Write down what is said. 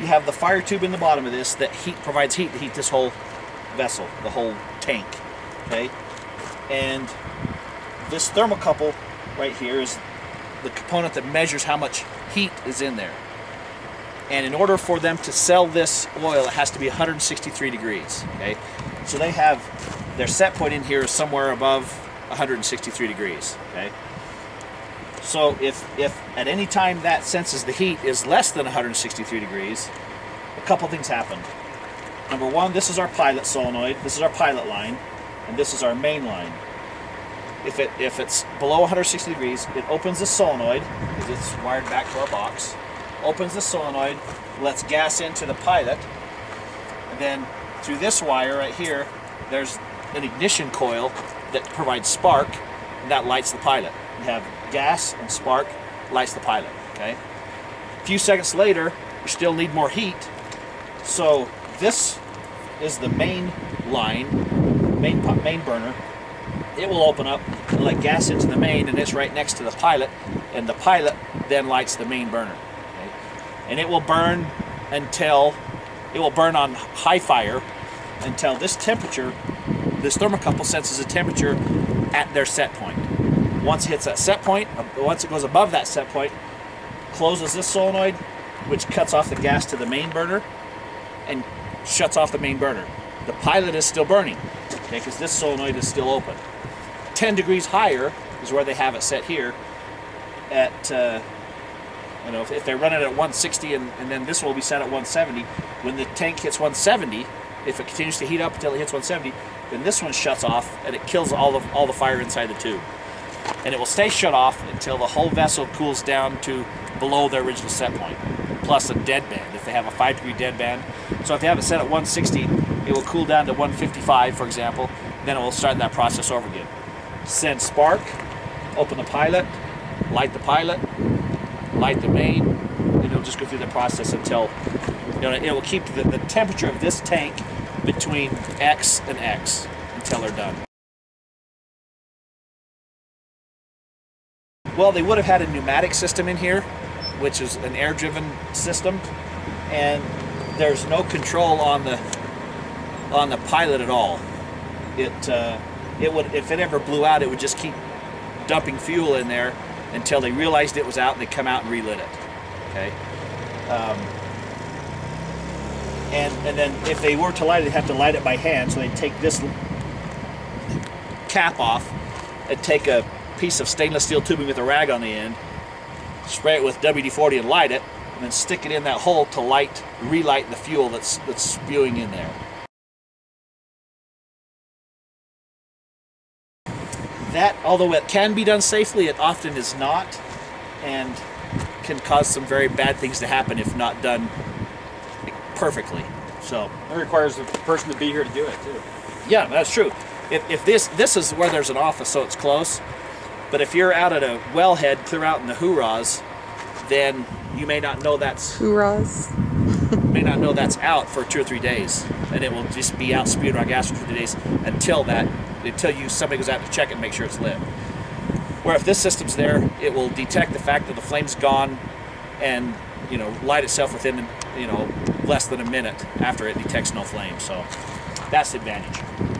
you have the fire tube in the bottom of this that heat provides heat to heat this whole vessel, the whole tank. Okay, and this thermocouple right here is the component that measures how much heat is in there. And in order for them to sell this oil, it has to be 163 degrees. Okay, so they have their set point in here is somewhere above 163 degrees. Okay, so if if at any time that senses the heat is less than 163 degrees, a couple things happen. Number one, this is our pilot solenoid. This is our pilot line, and this is our main line. If it if it's below 160 degrees, it opens the solenoid because it's wired back to our box opens the solenoid, lets gas into the pilot, and then through this wire right here, there's an ignition coil that provides spark, and that lights the pilot. Have gas and spark, lights the pilot, okay? A few seconds later, you still need more heat, so this is the main line, main, main burner. It will open up and let gas into the main, and it's right next to the pilot, and the pilot then lights the main burner Okay? and it will burn until it will burn on high fire until this temperature, this thermocouple senses a temperature at their set point. Once it hits that set point, uh, once it goes above that set point, closes this solenoid, which cuts off the gas to the main burner and shuts off the main burner. The pilot is still burning, okay, because this solenoid is still open. 10 degrees higher is where they have it set here at uh, you know, if, if they run it at 160 and, and then this will be set at 170, when the tank hits 170, if it continues to heat up until it hits 170, then this one shuts off and it kills all of all the fire inside the tube. And it will stay shut off until the whole vessel cools down to below their original set point, plus a dead band if they have a 5 degree dead band. So if they have it set at 160, it will cool down to 155, for example, then it will start that process over again. Send spark, open the pilot, light the pilot, light the main, and it'll just go through the process until you know it will keep the, the temperature of this tank between X and X until they're done. Well, they would have had a pneumatic system in here, which is an air-driven system, and there's no control on the on the pilot at all. It uh, it would if it ever blew out, it would just keep dumping fuel in there until they realized it was out and they come out and relit it. Okay. Um, and and then if they were to light it, they'd have to light it by hand. So they'd take this cap off and take a piece of stainless steel tubing with a rag on the end, spray it with WD-40 and light it, and then stick it in that hole to light, relight the fuel that's that's spewing in there. that, although it can be done safely, it often is not, and can cause some very bad things to happen if not done perfectly. So it requires the person to be here to do it too. Yeah, that's true. If, if this this is where there's an office, so it's close. But if you're out at a wellhead, clear out in the hurrahs, then you may not know that's hurrahs. may not know that's out for two or three days, and it will just be out spewing around gas for two days until that until you somebody goes out to check it and make sure it's lit. Where if this system's there, it will detect the fact that the flame's gone and you know light itself within you know less than a minute after it detects no flame. So that's the advantage.